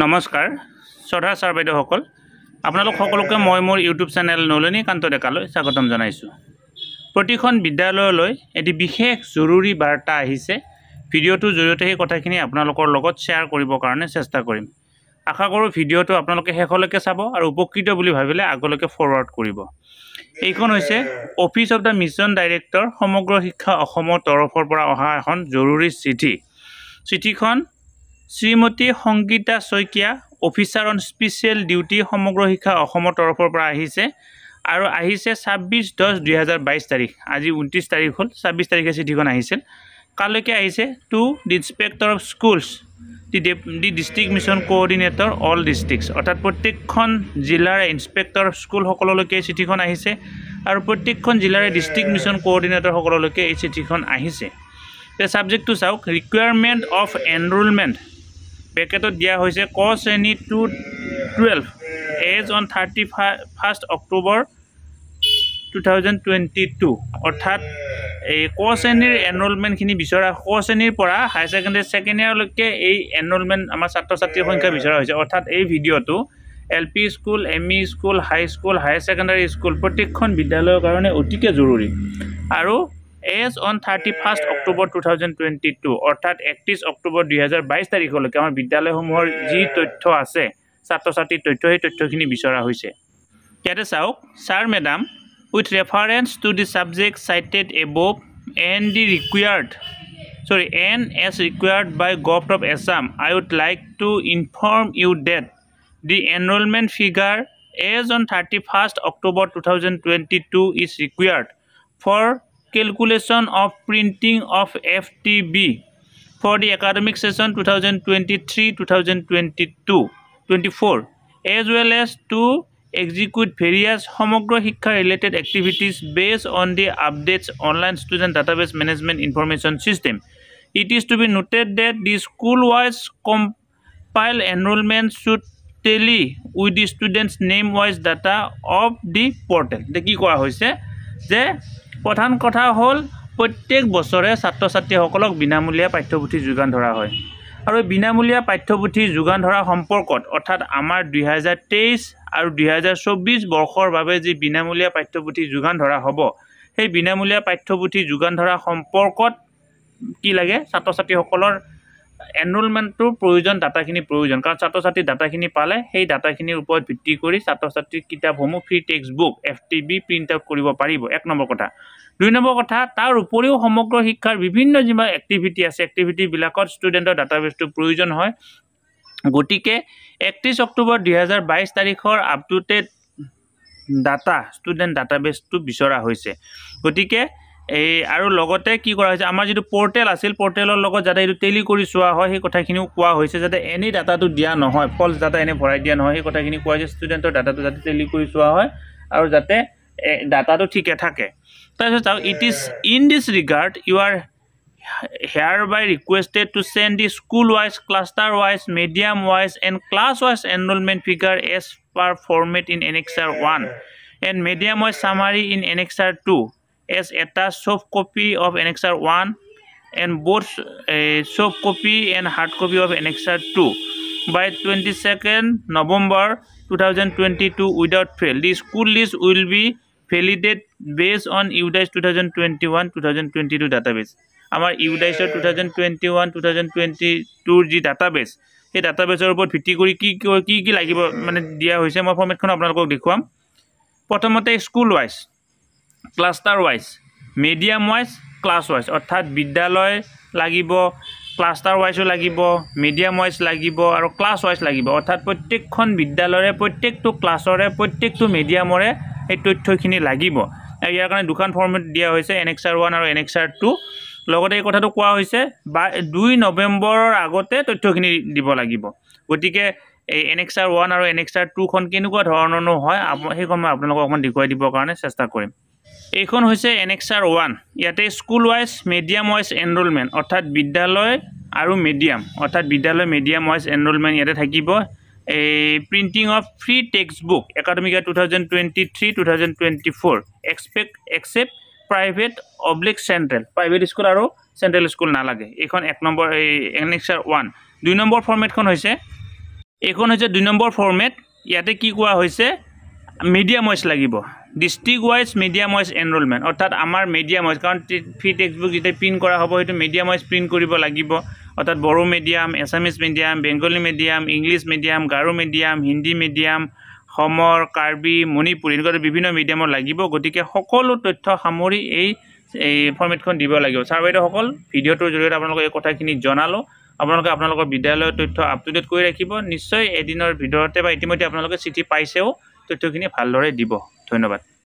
নমস্কাৰ শ্ৰদ্ধা ছাৰ বাইদেউসকল। আপোনালোক সকলোকে মই মোৰ ইউটিউব চেনেল নলনী কান্ত ডেকালৈ স্বাগতম জনাইছোঁ। প্ৰতিখন বিদ্যালয়লৈ এটি বিশেষ জৰুৰী বাৰ্তা আহিছে। ভিডিঅ'টোৰ জৰিয়তে সেই কথাখিনি আপোনালোকৰ লগত শ্বেয়াৰ কৰিবৰ কাৰণে চেষ্টা কৰিম। আশা কৰোঁ ভিডিঅ'টো আপোনালোকে শেষলৈকে চাব আৰু উপকৃত বুলি ভাবিলে আগলৈকে ফৰৱাৰ্ড কৰিব। এইখন হৈছে office of the mission director Samagra Shiksha অসমৰ তৰফৰ পৰা অহা এখন জৰুৰী চিঠি। চিঠিখন Shrimati Sangita Saikia officer on special duty Samagra Shiksha অসমৰ তৰফৰ পৰা আহিছে আৰু আহিছে ছাব্বিছ দহ দুহেজাৰ বাইছ তাৰিখ। আজি ঊনত্ৰিছ তাৰিখ হ'ল ছাব্বিছ তাৰিখে চিঠিখন আহিছিল। কালৈকে আহিছে to the inspector of schools the the district mission coordinator all districts অৰ্থাৎ প্ৰত্যেকখন জিলাৰে ইনস্পেক্টৰ অফ স্কুলসকললৈকে এই চিঠিখন আহিছে আৰু প্ৰত্যেকখন জিলাৰে ডিষ্ট্ৰিক্ট মিছন কোঅৰ্ডিনেটৰসকললৈকে এই চিঠিখন আহিছে। এতিয়া ছাবজেক্টটো চাওক ৰিকুৱাৰমেণ্ট অফ এনৰোলমেণ্ট পেকেটত দিয়া হৈছে ক শ্ৰেণী to twelve as on thirty first October two thousand twenty two. অৰ্থাৎ এই ক শ্ৰেণীৰ এনৰলমেণ্টখিনি বিচৰা ক শ্ৰেণীৰ পৰা হায়াৰ ছেকেণ্ডেৰী ছেকেণ্ড ইয়াৰলৈকে এই এনৰলমেণ্ট আমাৰ ছাত্ৰ ছাত্ৰীৰ সংখ্যা বিচৰা হৈছে। অৰ্থাৎ এই ভিডিঅ'টো L P school M E school high school higher secondary school প্ৰত্যেকখন বিদ্যালয়ৰ কাৰণে অতিকে জৰুৰী। আৰু as on thirty first October two thousand twenty two অৰ্থাৎ একত্ৰিছ অক্টোবৰ দুহেজাৰ বাইছ তাৰিখলৈকে আমাৰ বিদ্যালয়সমূহৰ যি তথ্য আছে ছাত্ৰ ছাত্ৰীৰ তথ্য সেই তথ্যখিনি বিচৰা হৈছে। ইয়াতে চাওক sir madam with reference to the subject cited above and the required sorry and as required by government of Assam I would like to inform you that the enrolment figure as on thirty first October two thousand twenty calculation of printing of FTB for the academic session 2023-2022 24 as well as to execute various সমগ্ৰ শিক্ষা related activities based on the updates online student database management information system it is to be noted that the school wise compile enrollment should tally with the students name wise data of the portal কি কোৱা হৈছে যে প্ৰধান কথা হ'ল প্ৰত্যেক বছৰে ছাত্ৰ ছাত্ৰীসকলক বিনামূলীয়া পাঠ্যপুথি যোগান ধৰা হয়। আৰু বিনামূলীয়া পাঠ্যপুথি যোগান ধৰা সম্পৰ্কত অৰ্থাৎ আমাৰ দুহেজাৰ তেইছ আৰু দুহেজাৰ চৌব্বিছ বৰ্ষৰ বাবে যি বিনামূলীয়া পাঠ্যপুথি যোগান ধৰা হ'ব সেই বিনামূলীয়া পাঠ্যপুথি যোগান ধৰা সম্পৰ্কত কি লাগে? ছাত্ৰ ছাত্ৰীসকলৰ এনৰলমেণ্টটোৰ প্ৰয়োজন ডাটাখিনি প্ৰয়োজন। কাৰণ ছাত্ৰ ছাত্ৰীৰ ডাটাখিনি পালে সেই ডাটাখিনিৰ ওপৰত ভিত্তি কৰি ছাত্ৰ ছাত্ৰীৰ কিতাপসমূহ free text book F T B print out কৰিব পাৰিব। এক নম্বৰ কথা। দুই নম্বৰ কথা তাৰ উপৰিও সমগ্ৰ শিক্ষাৰ বিভিন্ন যিমান এক্টিভিটি আছে এক্টিভিটিবিলাকত ষ্টুডেণ্টৰ ডাটাবেছটোৰ প্ৰয়োজন হয়। গতিকে একত্ৰিছ অক্টোবৰ দুহেজাৰ বাইছ তাৰিখৰ up to date data student ডাটাবেছটো বিচৰা হৈছে। গতিকে এই আৰু লগতে কি কৰা হৈছে আমাৰ যিটো পৰ্টেল আছিল পৰ্টেলৰ লগত যাতে এইটো টেলি কৰি চোৱা হয় সেই কথাখিনিও কোৱা হৈছে যাতে এনেই ডাটাটো দিয়া নহয় ফল্ছ ডাটা এনেই ভৰাই দিয়া নহয় সেই কথাখিনি কোৱা হৈছে ষ্টুডেণ্টৰ ডাটাটো যাতে টেলি কৰি চোৱা হয় আৰু যাতে ডাটাটো ঠিকে থাকে। তাৰপিছত চাওক it is in this regard you are hereby requested to send the school wise cluster wise medium wise and class wise enrolment figure as per format in annexure one and medium wise summary in annexure two as a soft copy of annexure 1 and both a soft copy and hard copy of annexure 2 by 22nd november 2022 without fail the school list will be validated based on udis 2021 2022 database আমাৰ ইউডাইছৰ two thousand twenty one two thousand twenty tour যি database সেই ডাটাবেছৰ ওপৰত ভিত্তি কৰি কি কি কি লাগিব মানে দিয়া হৈছে মই ফৰ্মেটখন আপোনালোকক দেখুৱাম প্ৰথমতে school wise cluster wise medium wise class wise অৰ্থাৎ বিদ্যালয় লাগিব ক্লাষ্টাৰ ৱাইজো লাগিব মিডিয়াম ৱাইজ লাগিব আৰু ক্লাছ ৱাইজ লাগিব। অৰ্থাৎ প্ৰত্যেকখন বিদ্যালয়ৰে প্ৰত্যেকটো ক্লাছৰে প্ৰত্যেকটো মিডিয়ামৰে এই তথ্যখিনি লাগিব। আৰু ইয়াৰ কাৰণে দুখন ফৰ্মেট দিয়া হৈছে এনেক্সাৰ ওৱান আৰু এনেক্সাৰ টু লগতে এই কথাটো কোৱা হৈছে বা দুই নৱেম্বৰৰ আগতে তথ্যখিনি দিব লাগিব। গতিকে এই এনেক্সাৰ ওৱান আৰু এনেক্সাৰ টুখন কেনেকুৱা ধৰণৰনো হয় সেইখন মই আপোনালোকক অকণমান দেখুৱাই দিবৰ কাৰণে চেষ্টা কৰিম। এইখন হৈছে এনেক্সাৰ ওৱান। ইয়াতে school wise medium wise enrolment অৰ্থাৎ বিদ্যালয় আৰু মিডিয়াম অৰ্থাৎ বিদ্যালয় মিডিয়াম ৱাইজ এনৰলমেণ্ট ইয়াতে থাকিব। এই printing of free text book academic year two thousand twenty three two thousand twenty four expect except private oblique central private school আৰু central school নালাগে। এইখন এক নম্বৰ এই এনেক্সাৰ ওৱান। দুই নম্বৰ ফৰ্মেটখন হৈছে এইখন হৈছে দুই নম্বৰ ফৰ্মেট ইয়াতে কি কোৱা হৈছে মিডিয়াম ৱাইজ লাগিব। District wise medium wise enrolment অৰ্থাৎ আমাৰ মিডিয়াম ৱাইজ কাৰণ ফ্ৰী টেক্সটবুক যেতিয়া প্ৰিণ্ট কৰা হ'ব সেইটো মিডিয়াম ৱাইজ প্ৰিণ্ট কৰিব লাগিব। অৰ্থাৎ Bodo medium Assamese medium Bengali medium English medium Garo medium Hindi medium সমৰ কাৰ্বি মণিপুৰ এনেকুৱা বিভিন্ন মিডিয়ামত লাগিব। গতিকে সকলো তথ্য সামৰি এই এই ফৰ্মেটখন দিব লাগিব। ছাৰ বাইদেউসকল ভিডিঅ'টোৰ জৰিয়তে আপোনালোকে এই কথাখিনি জনালোঁ। আপোনালোকে আপোনালোকৰ বিদ্যালয়ৰ তথ্য আপ টু ডেট কৰি ৰাখিব। নিশ্চয় এদিনৰ ভিতৰতে বা ইতিমধ্যে আপোনালোকে চিঠি পাইছেও। তথ্যখিনি ভালদৰে দিব। ধন্যবাদ।